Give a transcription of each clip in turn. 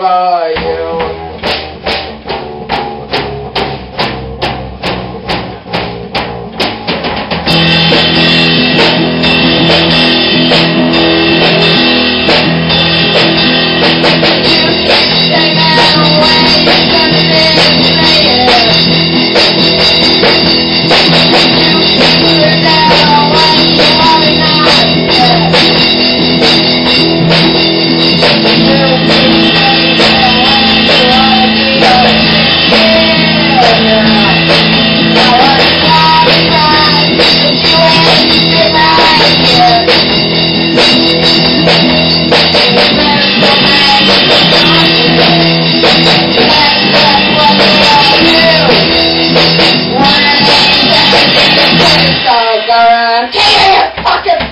rồi fucking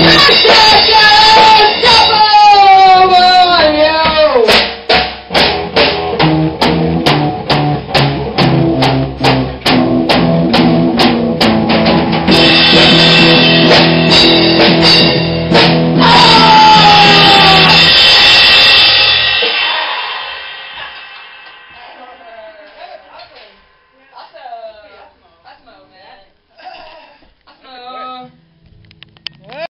Thank you.